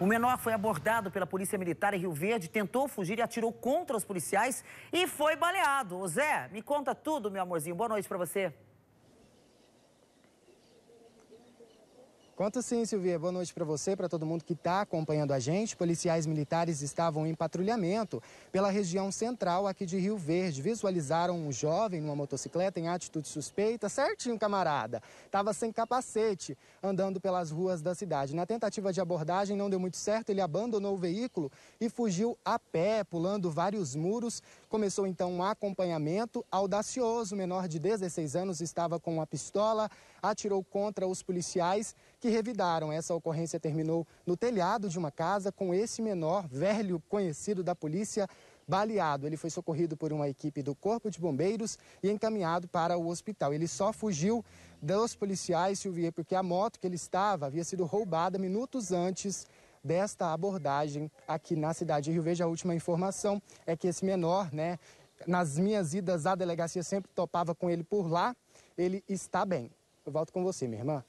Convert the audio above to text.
O menor foi abordado pela Polícia Militar em Rio Verde, tentou fugir e atirou contra os policiais e foi baleado. Zé, me conta tudo, meu amorzinho. Boa noite para você. Conta sim, Silvia. Boa noite para você, para todo mundo que está acompanhando a gente. Policiais militares estavam em patrulhamento pela região central aqui de Rio Verde. Visualizaram um jovem numa motocicleta em atitude suspeita, certinho, camarada. Estava sem capacete, andando pelas ruas da cidade. Na tentativa de abordagem não deu muito certo, ele abandonou o veículo e fugiu a pé, pulando vários muros. Começou então um acompanhamento audacioso. O menor de 16 anos estava com uma pistola, atirou contra os policiais que que revidaram. Essa ocorrência terminou no telhado de uma casa com esse menor, velho conhecido da polícia, baleado. Ele foi socorrido por uma equipe do Corpo de Bombeiros e encaminhado para o hospital. Ele só fugiu dos policiais, Silvia, porque a moto que ele estava havia sido roubada minutos antes desta abordagem aqui na cidade de Rio Verde. A última informação é que esse menor, né, nas minhas idas à delegacia sempre topava com ele por lá, ele está bem. Eu volto com você, minha irmã.